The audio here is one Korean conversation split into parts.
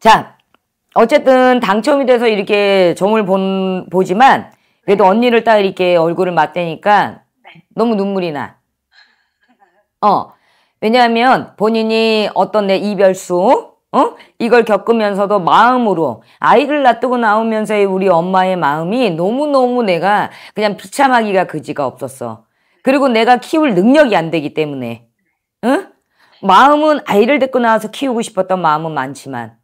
자, 어쨌든 당첨이 돼서 이렇게 점을 본, 보지만 그래도 언니를 딱 이렇게 얼굴을 맞대니까 네. 너무 눈물이 나. 어. 왜냐하면 본인이 어떤 내 이별수, 어? 이걸 겪으면서도 마음으로 아이를 놔두고 나오면서의 우리 엄마의 마음이 너무너무 내가 그냥 비참하기가 그지가 없었어. 그리고 내가 키울 능력이 안 되기 때문에. 응? 마음은 아이를 데리고 나와서 키우고 싶었던 마음은 많지만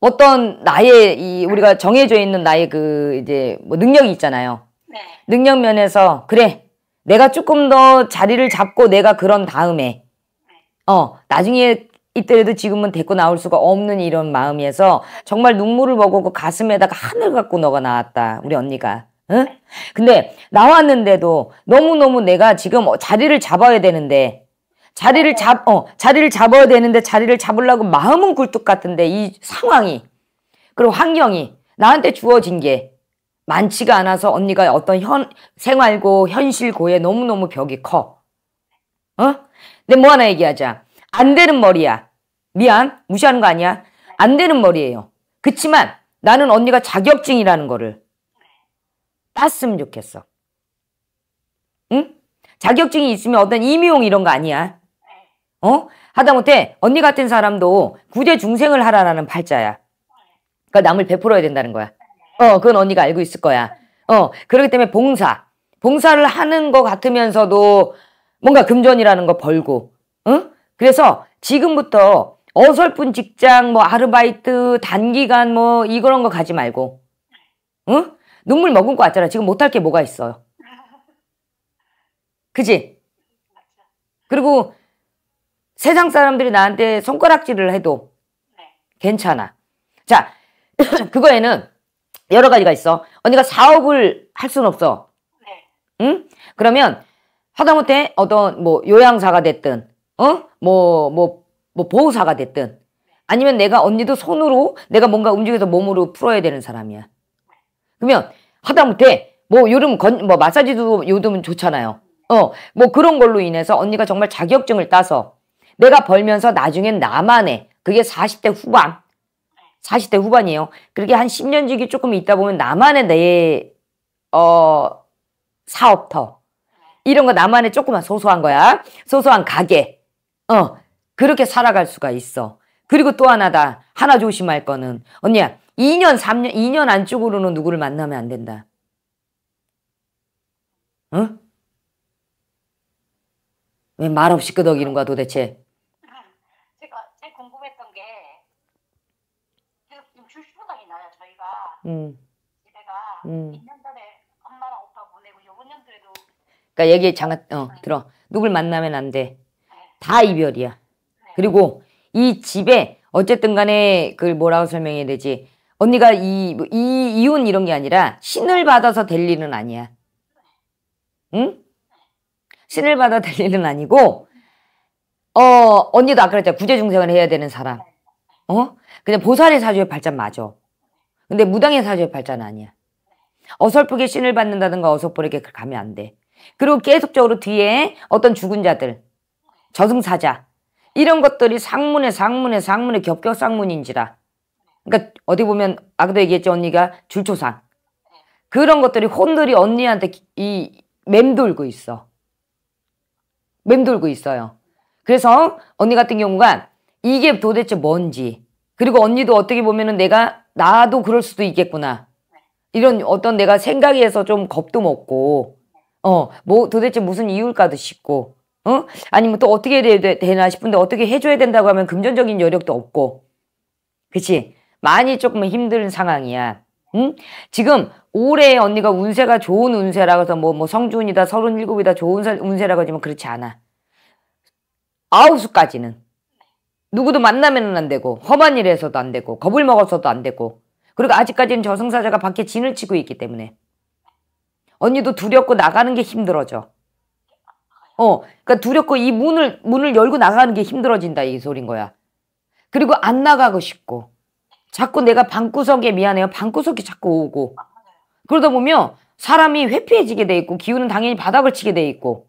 어떤 나의 이 우리가 정해져 있는 나의 그 이제 뭐 능력이 있잖아요. 네. 능력 면에서 그래 내가 조금 더 자리를 잡고 내가 그런 다음에 어 나중에 이때라도 지금은 데리고 나올 수가 없는 이런 마음에서 정말 눈물을 먹고 가슴에다가 하늘 갖고 너가 나왔다 우리 언니가 응? 근데 나왔는데도 너무너무 내가 지금 어, 자리를 잡아야 되는데 자리를 잡, 어, 자리를 잡아야 되는데 자리를 잡으려고 마음은 굴뚝 같은데 이 상황이 그리고 환경이 나한테 주어진 게 많지가 않아서 언니가 어떤 현, 생활고 현실고에 너무너무 벽이 커. 어? 근데 뭐 하나 얘기하자. 안 되는 머리야. 미안. 무시하는 거 아니야. 안 되는 머리예요. 그치만 나는 언니가 자격증이라는 거를 땄으면 좋겠어. 응? 자격증이 있으면 어떤 임용 이런 거 아니야. 어? 하다못해 언니 같은 사람도 구제 중생을 하라라는 팔자야. 그러니까 남을 베풀어야 된다는 거야. 어, 그건 언니가 알고 있을 거야. 어, 그렇기 때문에 봉사. 봉사를 하는 것 같으면서도 뭔가 금전이라는 거 벌고, 응? 그래서 지금부터 어설픈 직장, 뭐, 아르바이트, 단기간, 뭐, 이런 거 가지 말고, 응? 눈물 머금고 왔잖아. 지금 못할 게 뭐가 있어요. 그지? 그리고 세상 사람들이 나한테 손가락질을 해도 네. 괜찮아. 자, 그거에는 여러 가지가 있어. 언니가 사업을 할 수는 없어. 네. 응? 그러면 하다못해 어떤 뭐 요양사가 됐든, 어? 뭐, 뭐, 뭐 보호사가 됐든, 아니면 내가 언니도 손으로 내가 뭔가 움직여서 몸으로 풀어야 되는 사람이야. 그러면 하다못해 뭐 요즘 건, 뭐 마사지도 요즘은 좋잖아요. 어, 뭐 그런 걸로 인해서 언니가 정말 자격증을 따서 내가 벌면서 나중엔 나만의 그게 40대 후반, 40대 후반이에요. 그렇게 한 10년 지기 조금 있다 보면 나만의 내, 어, 사업터. 이런 거 나만의 조그만 소소한 거야. 소소한 가게. 어, 그렇게 살아갈 수가 있어. 그리고 또 하나다. 하나 조심할 거는. 언니야, 2년, 3년, 2년 안쪽으로는 누구를 만나면 안 된다. 응? 왜 말 없이 끄덕이는 거야 도대체? 제가 제일 궁금했던 게 계속 지금 출출하게 나요. 저희가 음, 집에가 음. 2년 전에 엄마랑 오빠 보내고 요번 연도에도 그러니까 얘기 장어 어, 들어. 누굴 만나면 안 돼. 다 이별이야. 그리고 이 집에 어쨌든 간에 그걸 뭐라고 설명해야 되지? 언니가 이, 뭐 이, 이혼 이런 게 아니라 신을 받아서 될 일은 아니야. 응? 신을 받아 될 일은 아니고, 어, 언니도 아까 그랬잖아. 구제중생을 해야 되는 사람. 어? 그냥 보살의 사주의 발전 맞아. 근데 무당의 사주의 발전은 아니야. 어설프게 신을 받는다든가 어설프게 가면 안 돼. 그리고 계속적으로 뒤에 어떤 죽은 자들, 저승사자, 이런 것들이 상문에 상문에 상문에 겹겹상문인지라. 그러니까 어디 보면 아까도 얘기했죠 언니가 줄초상. 그런 것들이 혼들이 언니한테 이 맴돌고 있어. 맴돌고 있어요. 그래서 언니 같은 경우가 이게 도대체 뭔지 그리고 언니도 어떻게 보면은 내가 나도 그럴 수도 있겠구나. 이런 어떤 내가 생각에서 좀 겁도 먹고 어 뭐 도대체 무슨 이유일까도 싶고 어? 아니면 또 어떻게 해야 되- 되나 싶은데 어떻게 해줘야 된다고 하면 금전적인 여력도 없고. 그치? 많이 조금 힘든 상황이야. 응? 지금 올해 언니가 운세가 좋은 운세라고 해서 뭐, 뭐 성준이다 서른일곱이다 좋은 사- 운세라고 하지만 그렇지 않아. 아홉 수까지는 누구도 만나면 안 되고 험한 일에서도 안 되고 겁을 먹어서도 안 되고 그리고 아직까지는 저승사자가 밖에 진을 치고 있기 때문에 언니도 두렵고 나가는 게 힘들어져. 어, 그러니까 두렵고 이 문을 문을 열고 나가는 게 힘들어진다 이 소린 거야. 그리고 안 나가고 싶고 자꾸 내가 방구석에 미안해요 방구석에 자꾸 오고 그러다 보면 사람이 회피해지게 돼 있고 기운은 당연히 바닥을 치게 돼 있고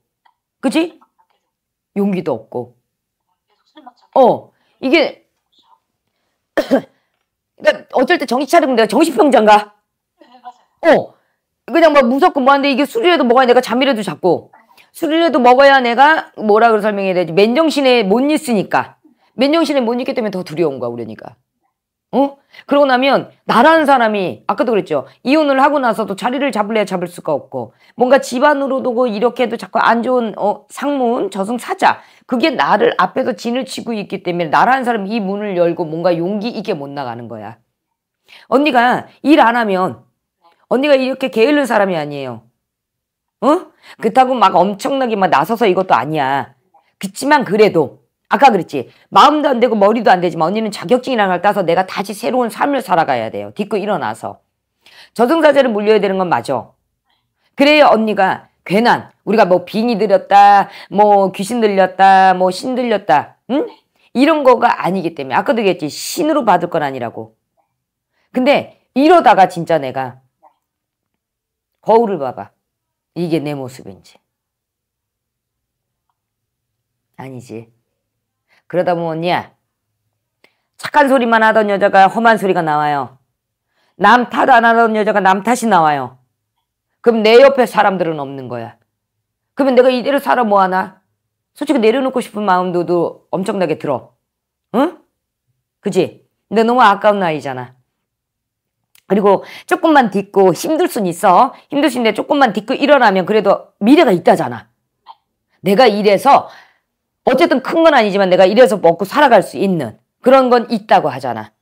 그치? 용기도 없고. 어, 이게 그러니까 어쩔 때 정신 차리면 내가 정신병자인가? 어. 그냥 막 무섭고 뭐하는데 이게 술이라도 먹어야 내가 잠이라도 잡고 술이라도 먹어야 내가 뭐라 고 설명해야 되지? 맨정신에 못 있으니까. 맨정신에 못 있기 때문에 더 두려운 거야, 우리니까. 어? 그러고 나면 나라는 사람이 아까도 그랬죠. 이혼을 하고 나서도 자리를 잡을래야 잡을 수가 없고 뭔가 집안으로 두고 이렇게 해도 자꾸 안 좋은 어, 상문, 저승 사자 그게 나를 앞에서 진을 치고 있기 때문에 나라는 사람이 이 문을 열고 뭔가 용기 있게 못 나가는 거야. 언니가 일 안 하면 언니가 이렇게 게으른 사람이 아니에요. 어? 그렇다고 막 엄청나게 막 나서서 이것도 아니야. 그치만 그래도 아까 그랬지. 마음도 안 되고 머리도 안 되지만 언니는 자격증이라는 걸 따서 내가 다시 새로운 삶을 살아가야 돼요. 딛고 일어나서. 저승사자를 물려야 되는 건 맞아. 그래야 언니가 괜한 우리가 뭐 빙이 들렸다, 뭐 귀신 들렸다, 뭐 신 들렸다, 응? 이런 거가 아니기 때문에 아까도 얘기했지 신으로 받을 건 아니라고. 근데 이러다가 진짜 내가 거울을 봐봐. 이게 내 모습인지. 아니지. 그러다 언니야. 착한 소리만 하던 여자가 험한 소리가 나와요. 남 탓 안 하던 여자가 남 탓이 나와요. 그럼 내 옆에 사람들은 없는 거야. 그러면 내가 이대로 살아 뭐하나? 솔직히 내려놓고 싶은 마음도 엄청나게 들어. 응? 그지? 근데 너무 아까운 나이잖아. 그리고 조금만 딛고 힘들 순 있어. 힘들 수 있는데 조금만 딛고 일어나면 그래도 미래가 있다잖아. 내가 이래서 어쨌든 큰 건 아니지만 내가 이래서 먹고 살아갈 수 있는 그런 건 있다고 하잖아.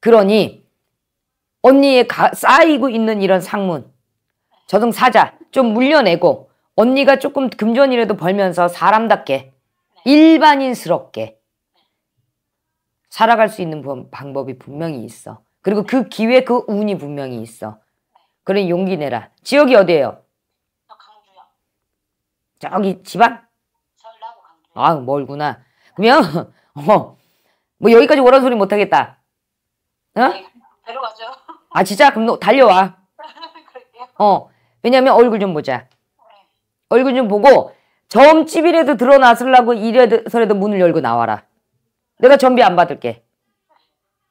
그러니 언니의 가, 쌓이고 있는 이런 상문 저등 사자 좀 물려내고 언니가 조금 금전이라도 벌면서 사람답게 일반인스럽게 살아갈 수 있는 방법이 분명히 있어. 그리고 그 기회 그 운이 분명히 있어. 그래 용기 내라. 지역이 어디예요? 저. 저기 집안? 아 멀구나. 그러면 어, 뭐 여기까지 오라는 소리 못하겠다. 어? 네, 데려가죠. 아 진짜 그럼 너 달려와. 어 왜냐면 얼굴 좀 보자. 네. 얼굴 좀 보고 점집이라도 드러나서려고 이래서라도 문을 열고 나와라. 내가 전비 안 받을게.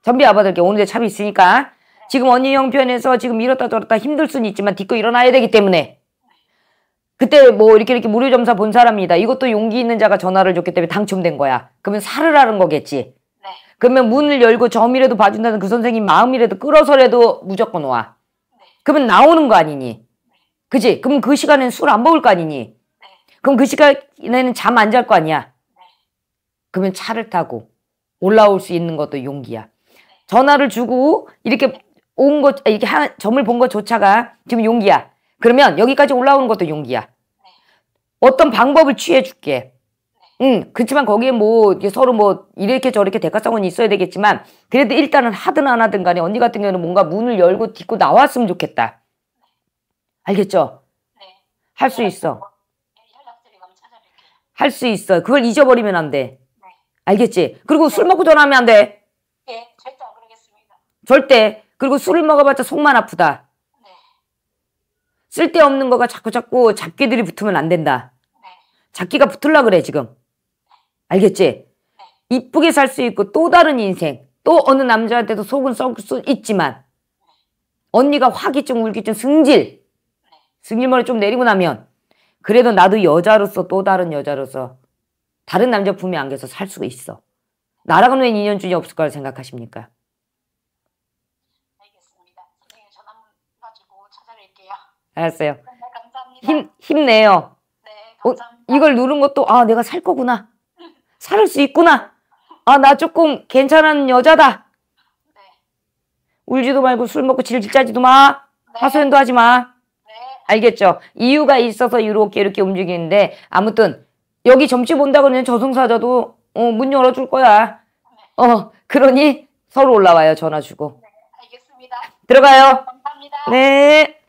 전비 안 받을게. 오늘의 참이 있으니까. 지금 언니 형편에서 지금 이렇다 저렇다 힘들 수는 있지만 딛고 일어나야 되기 때문에 그때 뭐 이렇게 이렇게 무료 점사 본 사람이다. 이것도 용기 있는 자가 전화를 줬기 때문에 당첨된 거야. 그러면 살으라는 거겠지. 네. 그러면 문을 열고 점이라도 봐준다는 그 선생님 마음이라도 끌어서라도 무조건 와. 그러면 나오는 거 아니니? 그지? 그럼 그 시간엔 술 안 먹을 거 아니니? 그럼 그 시간에는 잠 안 잘 거 아니야? 그러면 차를 타고 올라올 수 있는 것도 용기야. 전화를 주고 이렇게 온 것, 이렇게 한, 점을 본 것조차가 지금 용기야. 그러면 여기까지 올라오는 것도 용기야. 어떤 방법을 취해 줄게. 응, 그렇지만 거기에 뭐 서로 뭐 이렇게 저렇게 대가성은 있어야 되겠지만 그래도 일단은 하든 안 하든 간에 언니 같은 경우는 뭔가 문을 열고 딛고 나왔으면 좋겠다. 알겠죠? 네. 할 수 있어. 연락드리고 한번 찾아뵐게요. 할수 있어. 그걸 잊어버리면 안 돼. 네. 알겠지? 그리고 술 먹고 전화하면 안 돼. 예, 절대 안 그러겠습니다. 절대. 그리고 술을 먹어봤자 속만 아프다. 네. 쓸데없는 거가 자꾸 자꾸 잡기들이 붙으면 안 된다. 네. 잡기가 붙을라 그래 지금. 알겠지? 이쁘게 살 수 있고 또 다른 인생. 또 어느 남자한테도 속은 썩을 수 있지만 언니가 화기증 울기증 승질 승질머리 좀 내리고 나면 그래도 나도 여자로서 또 다른 여자로서 다른 남자 품에 안겨서 살 수가 있어. 나랑은 왜 인연준이 없을 거라 생각하십니까? 알겠습니다. 선생님 전화 가지고 찾아뵐게요. 알았어요. 네, 감사합니다. 힘, 힘내요. 네, 어, 감사합니다. 이걸 누른 것도 아 내가 살 거구나. 살 수 있구나. 아 나 조금 괜찮은 여자다. 네. 울지도 말고 술 먹고 질질 짜지도 마. 네. 하소연도 하지 마. 네. 알겠죠? 이유가 있어서 이렇게 이렇게 움직이는데 아무튼 여기 점집 온다고 하면 저승사자도 어, 문 열어줄 거야. 어 그러니 서로 올라와요 전화 주고 알겠습니다. 들어가요. 감사합니다. 네.